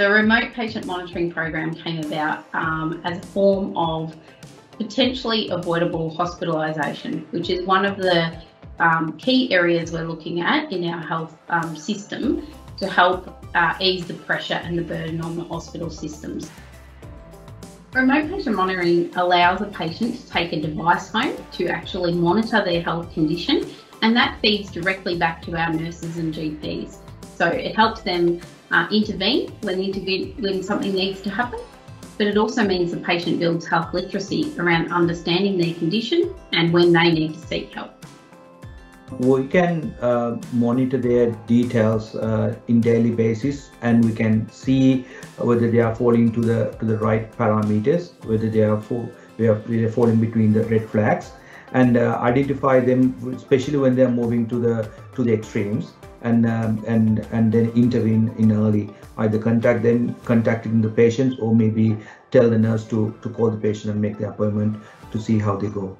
The remote patient monitoring program came about um, as a form of potentially avoidable hospitalisation, which is one of the um, key areas we're looking at in our health um, system to help uh, ease the pressure and the burden on the hospital systems. Remote patient monitoring allows a patient to take a device home to actually monitor their health condition, and that feeds directly back to our nurses and GPs. So it helps them uh, intervene when, intervene when something needs to happen, but it also means the patient builds health literacy around understanding their condition and when they need to seek help. We can uh, monitor their details uh, in daily basis and we can see whether they are falling to the to the right parameters whether they are fall, they are, they are falling between the red flags and uh, identify them especially when they are moving to the to the extremes and um, and and then intervene in early either contact them contacting the patients or maybe tell the nurse to to call the patient and make the appointment to see how they go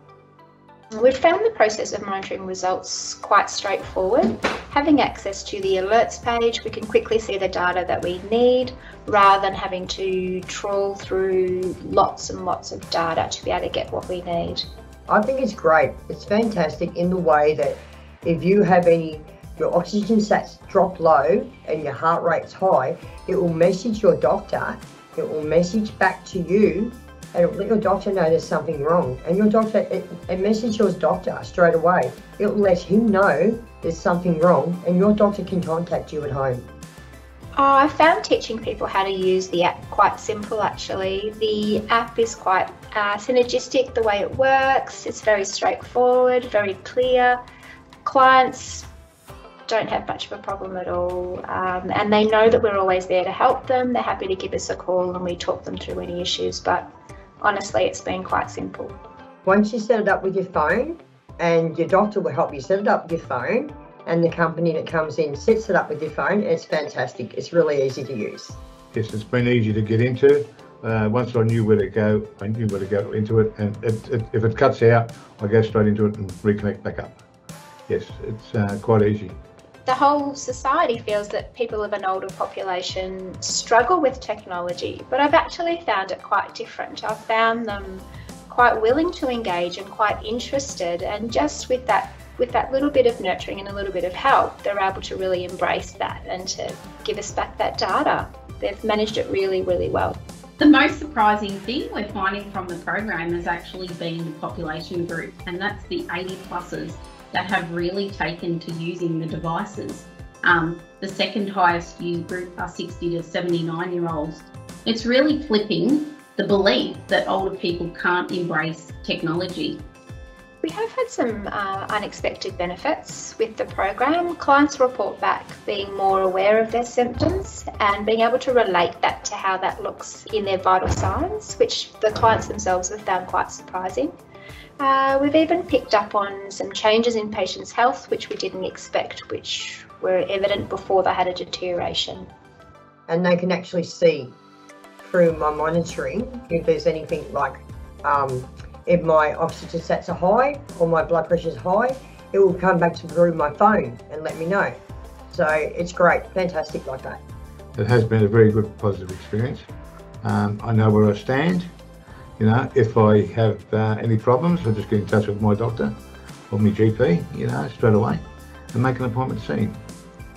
we found the process of monitoring results quite straightforward. Having access to the alerts page, we can quickly see the data that we need rather than having to trawl through lots and lots of data to be able to get what we need. I think it's great. It's fantastic in the way that if you have any your oxygen sats drop low and your heart rate's high, it will message your doctor, it will message back to you and it will let your doctor know there's something wrong. And your doctor, it, it message your doctor straight away. It'll let him know there's something wrong and your doctor can contact you at home. Oh, I found teaching people how to use the app quite simple actually. The app is quite uh, synergistic the way it works, it's very straightforward, very clear. Clients don't have much of a problem at all. Um, and they know that we're always there to help them. They're happy to give us a call and we talk them through any issues. But honestly, it's been quite simple. Once you set it up with your phone, and your doctor will help you set it up with your phone, and the company that comes in sets it up with your phone, it's fantastic. It's really easy to use. Yes, it's been easy to get into. Uh, once I knew where to go, I knew where to go into it, and it, it, if it cuts out, I go straight into it and reconnect back up. Yes, it's uh, quite easy the whole society feels that people of an older population struggle with technology, but I've actually found it quite different. I've found them quite willing to engage and quite interested, and just with that with that little bit of nurturing and a little bit of help, they're able to really embrace that and to give us back that data. They've managed it really, really well. The most surprising thing we're finding from the program has actually been the population group, and that's the 80 pluses that have really taken to using the devices. Um, the second highest used group are 60 to 79 year olds. It's really flipping the belief that older people can't embrace technology. We have had some uh, unexpected benefits with the program. Clients report back being more aware of their symptoms and being able to relate that to how that looks in their vital signs, which the clients themselves have found quite surprising. Uh, we've even picked up on some changes in patients' health which we didn't expect, which were evident before they had a deterioration. And they can actually see through my monitoring if there's anything like um, if my oxygen sats are high or my blood pressure is high, it will come back to through my phone and let me know. So it's great, fantastic like that. It has been a very good positive experience. Um, I know where I stand you know, if I have uh, any problems, I just get in touch with my doctor or my GP, you know, straight away and make an appointment to see him.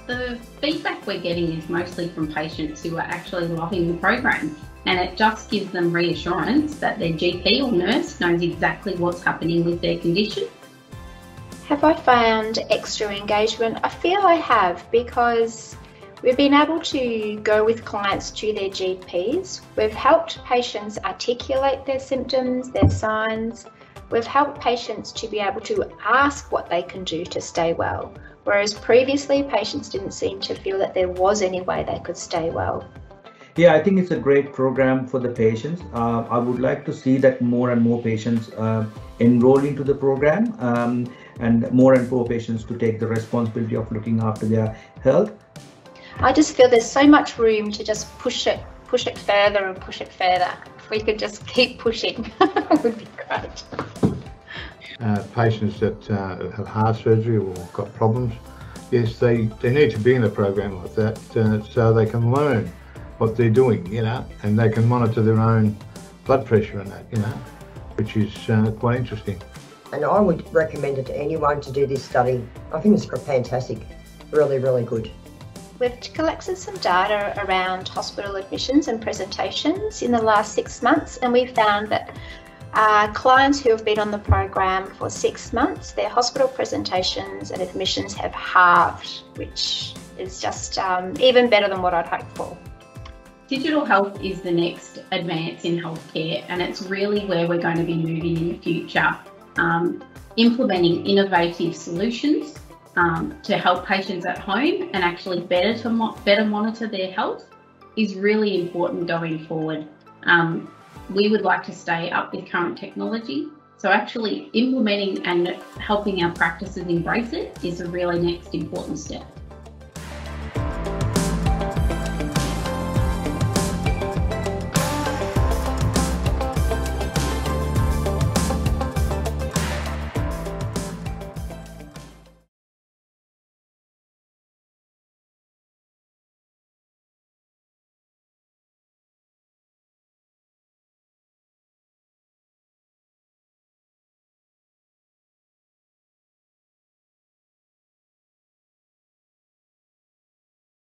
The feedback we're getting is mostly from patients who are actually loving the program and it just gives them reassurance that their GP or nurse knows exactly what's happening with their condition. Have I found extra engagement? I feel I have because We've been able to go with clients to their GPs. We've helped patients articulate their symptoms, their signs. We've helped patients to be able to ask what they can do to stay well, whereas previously patients didn't seem to feel that there was any way they could stay well. Yeah, I think it's a great program for the patients. Uh, I would like to see that more and more patients uh, enroll into the program um, and more and more patients to take the responsibility of looking after their health. I just feel there's so much room to just push it, push it further and push it further. If we could just keep pushing, it would be great. Uh, patients that uh, have heart surgery or got problems, yes, they, they need to be in a program like that uh, so they can learn what they're doing, you know, and they can monitor their own blood pressure and that, you know, which is uh, quite interesting. And I would recommend it to anyone to do this study. I think it's fantastic. Really, really good. We've collected some data around hospital admissions and presentations in the last six months, and we found that uh, clients who have been on the program for six months, their hospital presentations and admissions have halved, which is just um, even better than what I'd hoped for. Digital health is the next advance in healthcare, and it's really where we're going to be moving in the future. Um, implementing innovative solutions um, to help patients at home and actually better to mo- better monitor their health is really important going forward. Um, we would like to stay up with current technology. So actually implementing and helping our practices embrace it is a really next important step.